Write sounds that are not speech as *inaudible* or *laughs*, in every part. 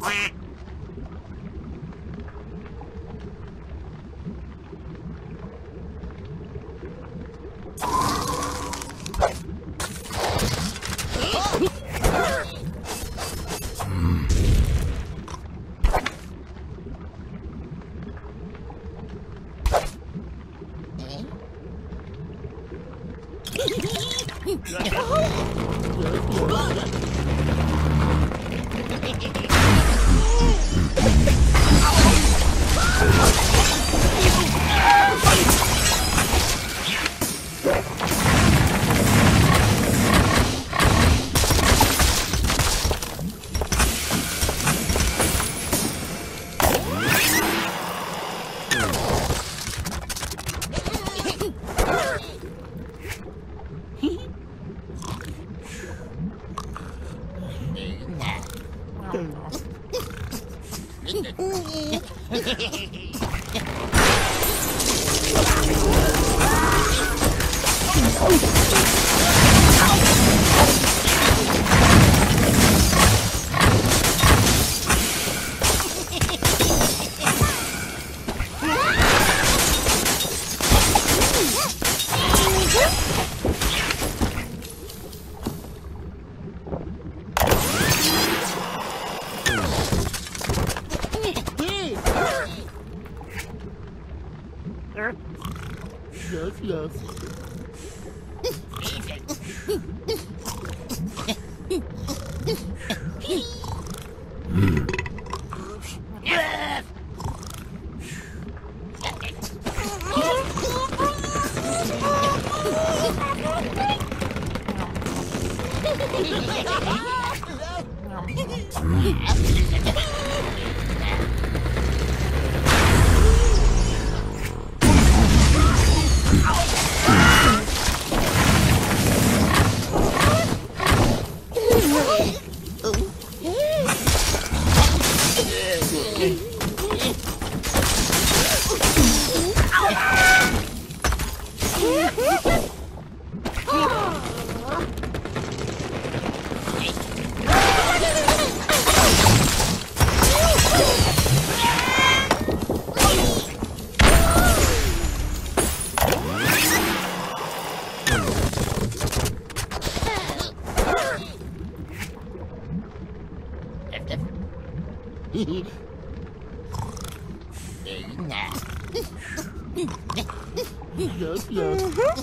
Quack. Yes, yes. *laughs* Mm. Yes, yes. Mm-hmm.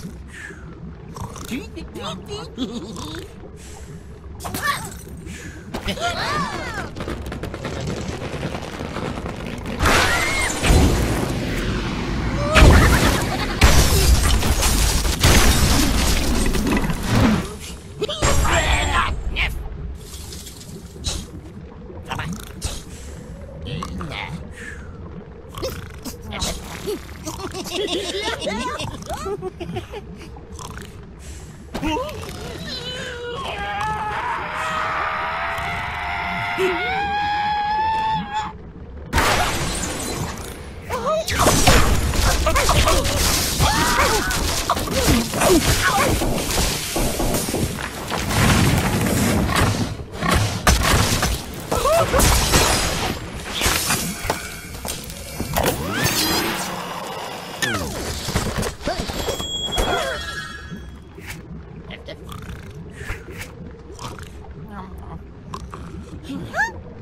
*laughs* *laughs*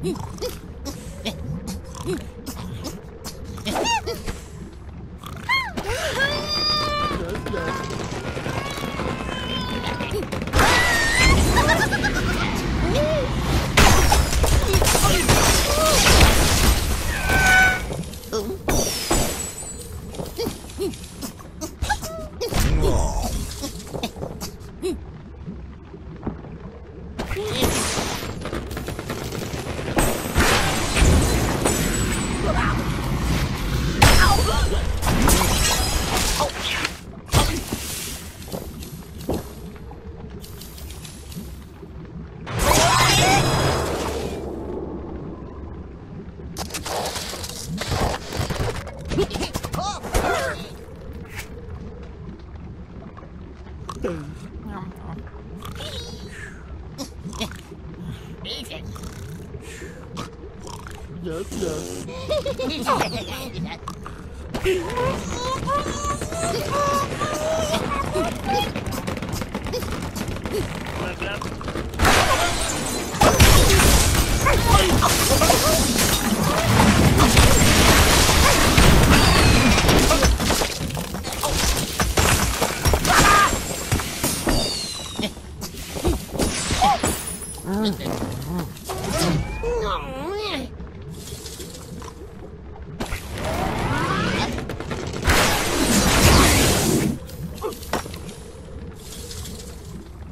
Yes,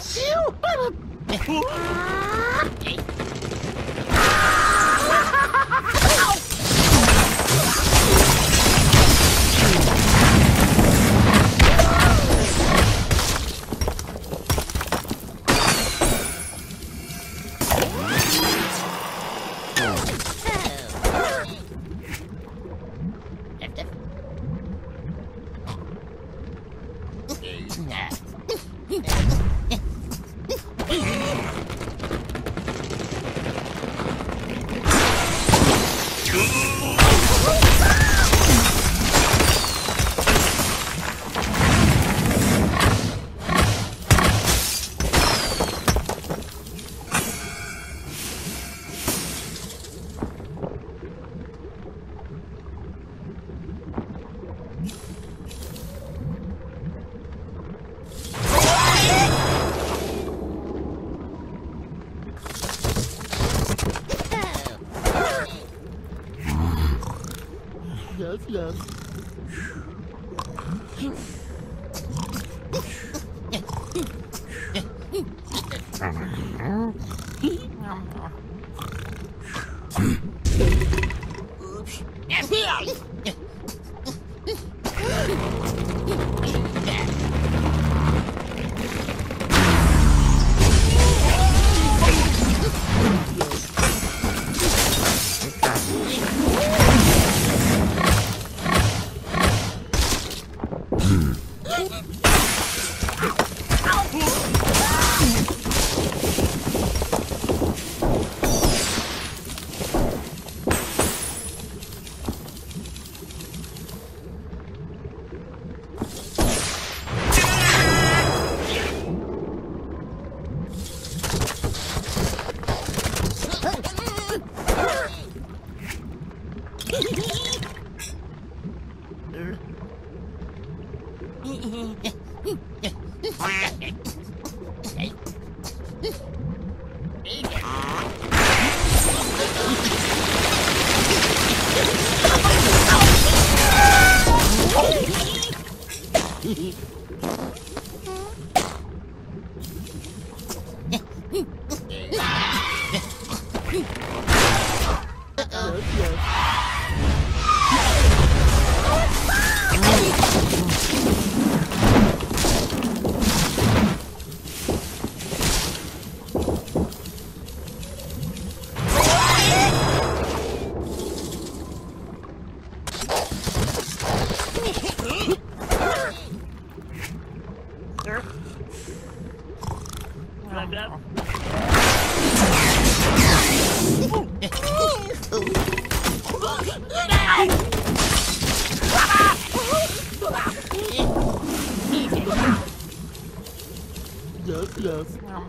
Siu! Para! Yes, Yes. Yes, yes. Ow.